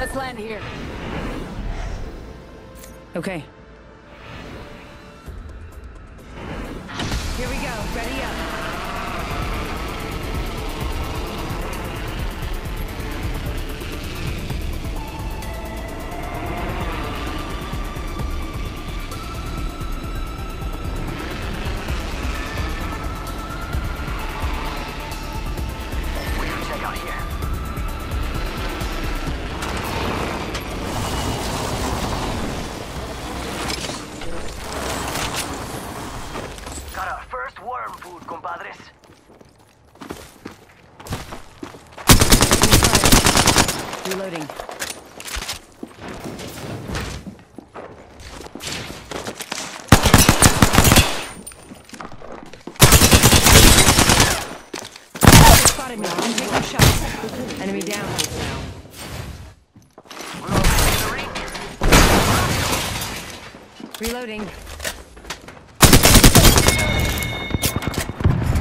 Let's land here. Okay. Here we go. Ready up. Our first worm food, compadres. Reloading. Reloading.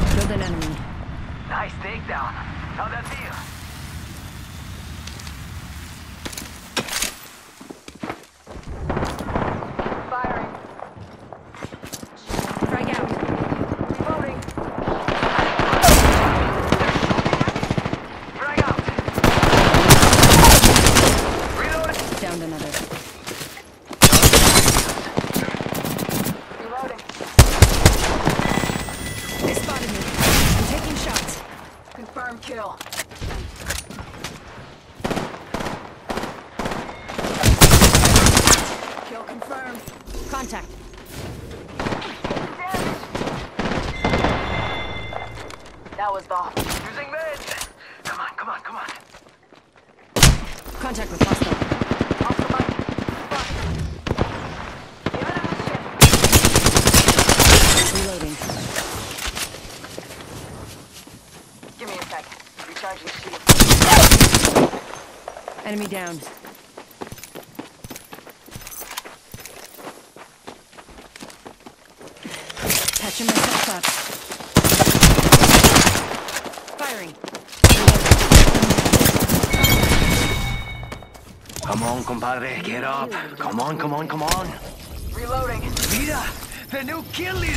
Killed an enemy. Nice takedown. How'd that feel? Firing. Frag out. Reloading. Frag out. Reloading. Downed another. Reloading. They spotted me. I'm taking shots. Confirm kill. Kill confirmed. Contact. That was the Using meds. Come on, come on, come on. Contact with hostile. off the bike. Fire. The enemy ship. Reloading. Give me a sec. Recharging shield. Enemy down. Patching myself up. Firing. Come on, compadre, get up. Come on, come on, come on. Reloading. Mira, the new kill leader.